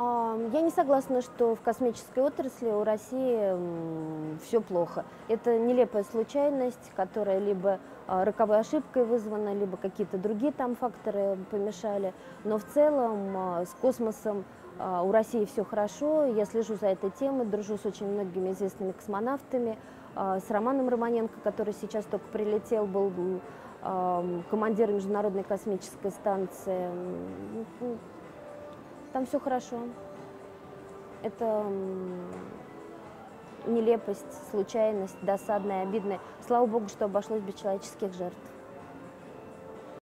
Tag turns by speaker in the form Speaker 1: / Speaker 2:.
Speaker 1: Я не согласна, что в космической отрасли у России все плохо. Это нелепая случайность, которая либо а, роковой ошибкой вызвана, либо какие-то другие там факторы помешали. Но в целом а, с космосом а, у России все хорошо. Я слежу за этой темой, дружу с очень многими известными космонавтами, с Романом Романенко, который сейчас только прилетел, был командиром Международной космической станции. Там все хорошо. Это нелепость, случайность, досадная, обидная. Слава богу, что обошлось без человеческих жертв.